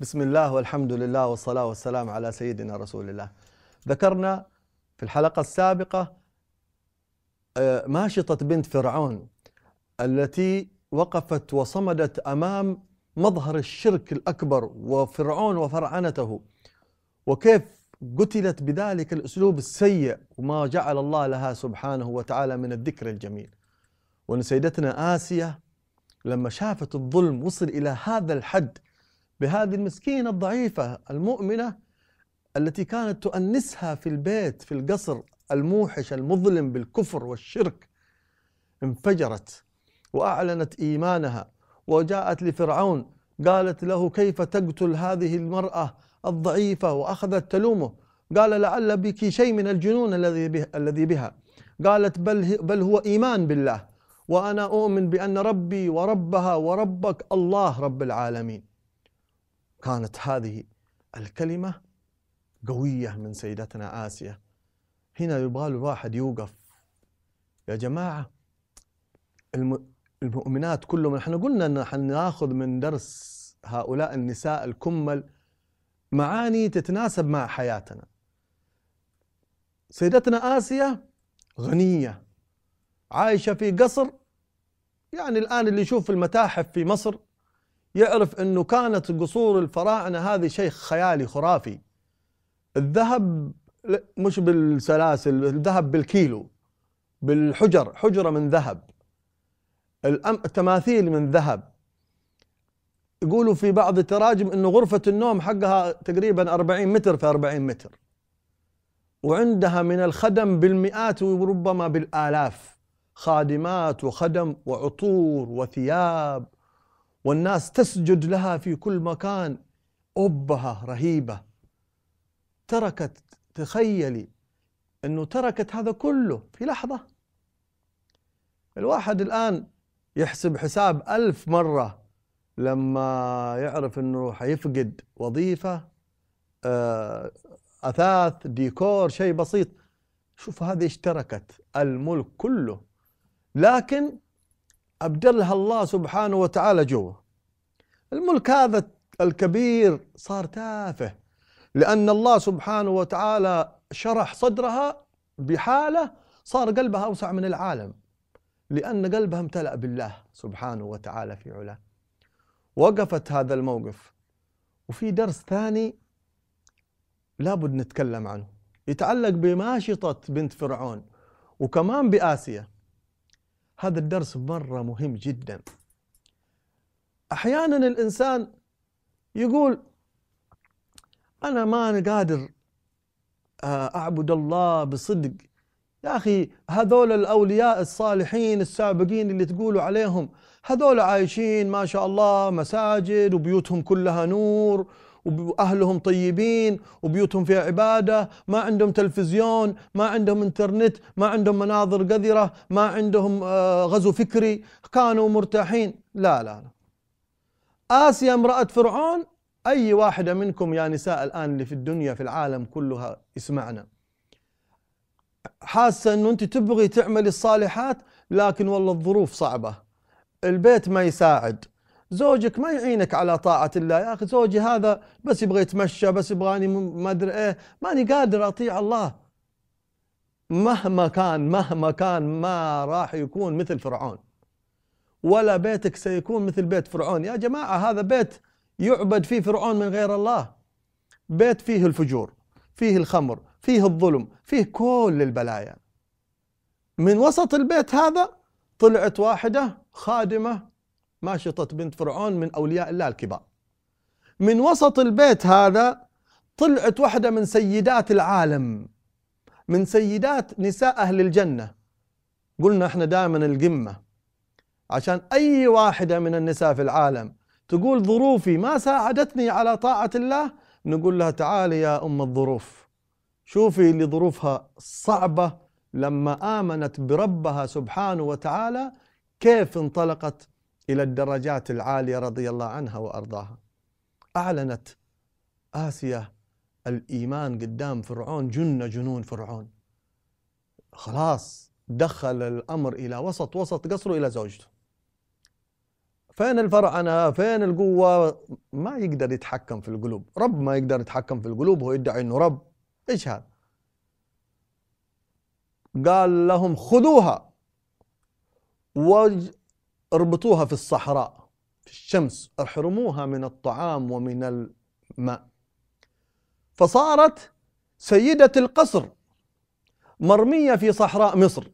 بسم الله والحمد لله والصلاة والسلام على سيدنا رسول الله ذكرنا في الحلقة السابقة ماشطة بنت فرعون التي وقفت وصمدت أمام مظهر الشرك الأكبر وفرعون وفرعنته وكيف قتلت بذلك الأسلوب السيء وما جعل الله لها سبحانه وتعالى من الذكر الجميل وأن سيدتنا آسيا لما شافت الظلم وصل إلى هذا الحد بهذه المسكينة الضعيفة المؤمنة التي كانت تؤنسها في البيت في القصر الموحش المظلم بالكفر والشرك انفجرت وأعلنت إيمانها وجاءت لفرعون قالت له كيف تقتل هذه المرأة الضعيفة وأخذت تلومه؟ قال لعل بك شيء من الجنون الذي الذي بها. قالت بل, بل هو إيمان بالله وأنا أؤمن بأن ربي وربها وربك الله رب العالمين. كانت هذه الكلمة قوية من سيدتنا آسيا. هنا يبغى الواحد يوقف. يا جماعة المؤمنات كلهم إحنا قلنا إن حناخذ من درس هؤلاء النساء الكمل معاني تتناسب مع حياتنا. سيدتنا آسيا غنية. عايشة في قصر يعني الآن اللي يشوف المتاحف في مصر يعرف إنه كانت قصور الفراعنة هذه شيء خيالي خرافي. الذهب مش بالسلاسل الذهب بالكيلو بالحجر حجرة من ذهب. التماثيل من ذهب. يقولوا في بعض التراجم إنه غرفة النوم حقها تقريبا 40 متر في 40 متر. وعندها من الخدم بالمئات وربما بالآلاف. خادمات وخدم وعطور وثياب. والناس تسجد لها في كل مكان. أبها رهيبة. تركت تخيلي أنه تركت هذا كله في لحظة. الواحد الآن يحسب حساب ألف مرة لما يعرف أنه حيفقد وظيفة آه، أثاث ديكور شيء بسيط. شوف هذه إيش تركت الملك كله. لكن أبدلها الله سبحانه وتعالى جوا الملك هذا الكبير صار تافه لأن الله سبحانه وتعالى شرح صدرها بحالة صار قلبها أوسع من العالم لأن قلبها امتلأ بالله سبحانه وتعالى في علاه. وقفت هذا الموقف وفي درس ثاني لابد نتكلم عنه. يتعلق بماشطة بنت فرعون وكمان بآسيا. هذا الدرس مرة مهم جدا. أحيانا الإنسان يقول أنا ما قادر آه، أعبد الله بصدق. يا أخي هذول الأولياء الصالحين السابقين اللي تقولوا عليهم هذول عايشين ما شاء الله مساجد وبيوتهم كلها نور واهلهم طيبين وبيوتهم فيها عبادة ما عندهم تلفزيون ما عندهم انترنت ما عندهم مناظر قذرة ما عندهم آه، غزو فكري كانوا مرتاحين. لا لا لا. آسيا امرأة فرعون أي واحدة منكم يا نساء الآن اللي في الدنيا في العالم كلها يسمعنا. حاسة أنه أنت تبغي تعملي الصالحات لكن والله الظروف صعبة. البيت ما يساعد. زوجك ما يعينك على طاعة الله. يا أخي زوجي هذا بس يبغى يتمشى بس يبغاني ما أدري إيه. ماني قادر أطيع الله. مهما كان مهما كان ما راح يكون مثل فرعون. ولا بيتك سيكون مثل بيت فرعون. يا جماعة هذا بيت يعبد فيه فرعون من غير الله. بيت فيه الفجور فيه الخمر فيه الظلم فيه كل البلايا. من وسط البيت هذا طلعت واحدة خادمة ماشطة بنت فرعون من أولياء الله الكبار. من وسط البيت هذا طلعت واحدة من سيدات العالم من سيدات نساء أهل الجنة. قلنا إحنا دائما القمة. عشان أي واحدة من النساء في العالم تقول ظروفي ما ساعدتني على طاعة الله نقول لها تعالي يا أم الظروف. شوفي اللي ظروفها صعبة لما آمنت بربها سبحانه وتعالى كيف انطلقت إلى الدرجات العالية رضي الله عنها وأرضاها. أعلنت آسيا الإيمان قدام فرعون جن جنون فرعون. خلاص دخل الأمر إلى وسط وسط قصره إلى زوجته. فين الفرعنة فين القوة ما يقدر يتحكم في القلوب رب ما يقدر يتحكم في القلوب هو يدعي إنه رب إيش هذا قال لهم خذوها واربطوها في الصحراء في الشمس احرموها من الطعام ومن الماء. فصارت سيدة القصر مرمية في صحراء مصر.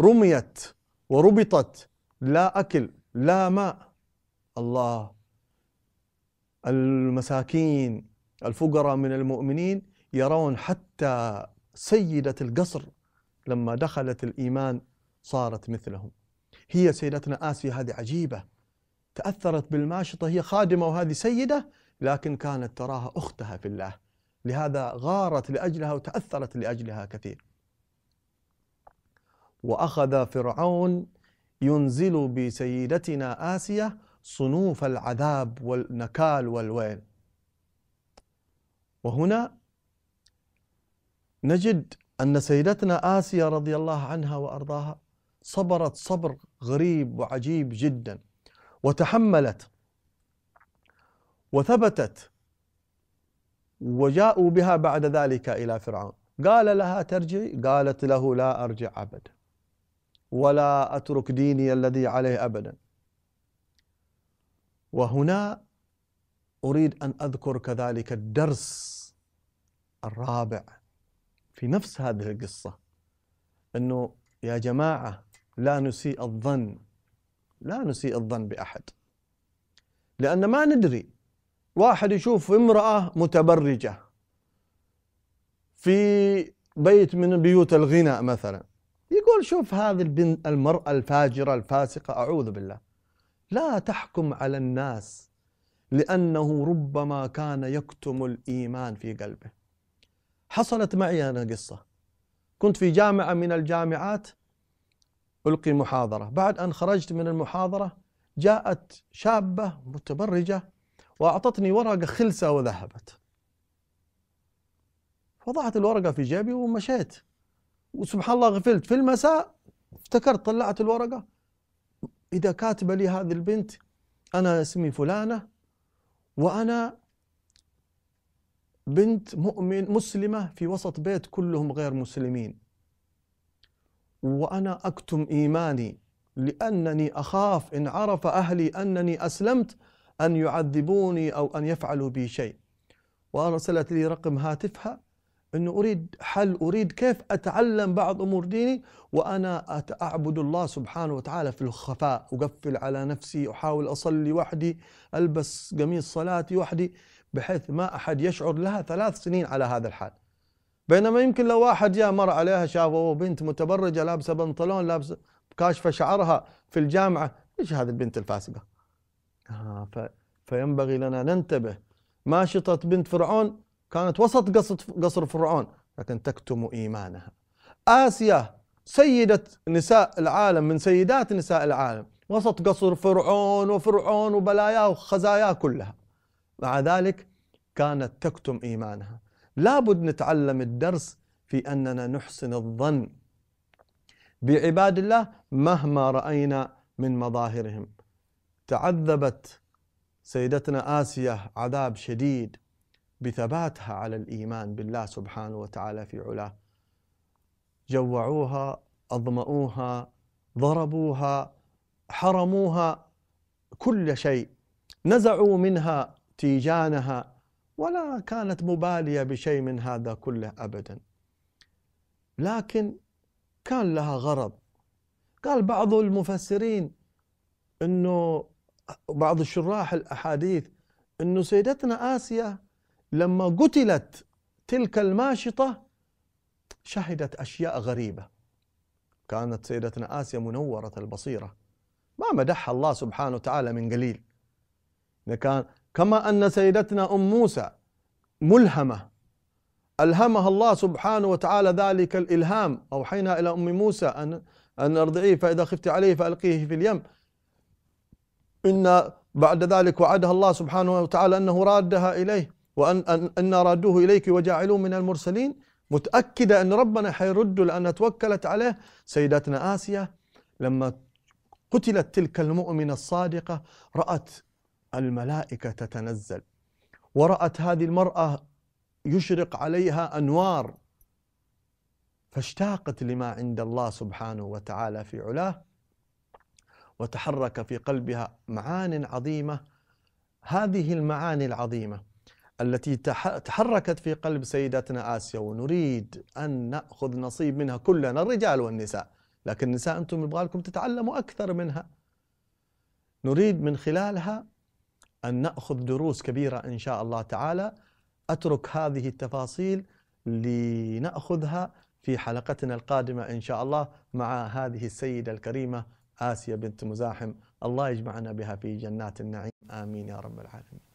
رميت وربطت لا أكل لا ماء. الله المساكين الفقراء من المؤمنين يرون حتى سيدة القصر لما دخلت الإيمان صارت مثلهم. هي سيدتنا آسيا هذه عجيبة. تأثرت بالماشطة هي خادمة وهذه سيدة لكن كانت تراها أختها في الله. لهذا غارت لأجلها وتأثرت لأجلها كثير. وأخذ فرعون ينزل بسيدتنا آسيا صنوف العذاب والنكال والويل. وهنا نجد أن سيدتنا آسيا رضي الله عنها وأرضاها صبرت صبر غريب وعجيب جدا وتحملت وثبتت وجاءوا بها بعد ذلك إلى فرعون. قال لها ترجعي قالت له لا أرجع أبدا ولا أترك ديني الذي عليه أبدا. وهنا أريد أن أذكر كذلك الدرس الرابع في نفس هذه القصة أنه يا جماعة لا نسيء الظن لا نسيء الظن بأحد. لأن ما ندري واحد يشوف امرأة متبرجة في بيت من بيوت الغنى مثلا يقول شوف هذه البنت المرأة الفاجرة الفاسقة أعوذ بالله. لا تحكم على الناس لأنه ربما كان يكتم الإيمان في قلبه. حصلت معي أنا قصة. كنت في جامعة من الجامعات ألقي محاضرة. بعد أن خرجت من المحاضرة جاءت شابة متبرجة وأعطتني ورقة خلسة وذهبت. وضعت الورقة في جيبي ومشيت. وسبحان الله غفلت. في المساء افتكرت طلعت الورقة. إذا كاتبة لي هذه البنت أنا اسمي فلانة وأنا بنت مؤمن مسلمة في وسط بيت كلهم غير مسلمين. وأنا أكتم إيماني لأنني أخاف إن عرف أهلي أنني أسلمت أن يعذبوني أو أن يفعلوا بي شيء. وأرسلت لي رقم هاتفها إنه أريد حل أريد كيف أتعلم بعض أمور ديني؟ وأنا اعبد الله سبحانه وتعالى في الخفاء أقفل على نفسي أحاول أصلي وحدي ألبس قميص صلاتي وحدي بحيث ما أحد يشعر لها ثلاث سنين على هذا الحال. بينما يمكن لو واحد جاء مر عليها شافه بنت متبرجة لابسة بنطلون لابسة كاشفة شعرها في الجامعة إيش هذه البنت الفاسقة؟ آه فينبغي لنا ننتبه. ماشطه بنت فرعون كانت وسط قصر فرعون لكن تكتم إيمانها. آسيا سيدة نساء العالم من سيدات نساء العالم. وسط قصر فرعون وفرعون وبلاياه وخزاياه كلها. مع ذلك كانت تكتم إيمانها. لابد نتعلم الدرس في أننا نحسن الظن بعباد الله مهما رأينا من مظاهرهم. تعذبت سيدتنا آسيا عذاب شديد بثباتها على الإيمان بالله سبحانه وتعالى في علاه. جوعوها أظمأوها ضربوها حرموها كل شيء. نزعوا منها تيجانها. ولا كانت مبالية بشيء من هذا كله ابدا. لكن كان لها غرض. قال بعض المفسرين إنه بعض الشراح الأحاديث إنه سيدتنا آسيا لما قتلت تلك الماشطة شهدت أشياء غريبة. كانت سيدتنا آسيا منورة البصيرة. ما مدحها الله سبحانه وتعالى من قليل. كان كما أن سيدتنا أم موسى ملهمة ألهمها الله سبحانه وتعالى ذلك الإلهام. أوحينا إلى أم موسى أن أن أرضعيه فإذا خفت عليه فألقيه في اليم. إن بعد ذلك وعدها الله سبحانه وتعالى أنه رادها إليه وأن أن, أن رادوه إليك وجاعلوه من المرسلين. متأكدة أن ربنا حيرده لأنها توكلت عليه. سيدتنا آسيا لما قتلت تلك المؤمنة الصادقة رأت الملائكة تتنزل. ورأت هذه المرأة يشرق عليها أنوار فاشتاقت لما عند الله سبحانه وتعالى في علاه وتحرك في قلبها معان عظيمة. هذه المعاني العظيمة التي تحركت في قلب سيدتنا آسيا ونريد أن نأخذ نصيب منها كلنا الرجال والنساء. لكن النساء أنتم يبغى لكم تتعلموا أكثر منها. نريد من خلالها أن نأخذ دروس كبيرة إن شاء الله تعالى. أترك هذه التفاصيل لنأخذها في حلقتنا القادمة إن شاء الله مع هذه السيدة الكريمة آسيا بنت مزاحم. الله يجمعنا بها في جنات النعيم. آمين يا رب العالمين.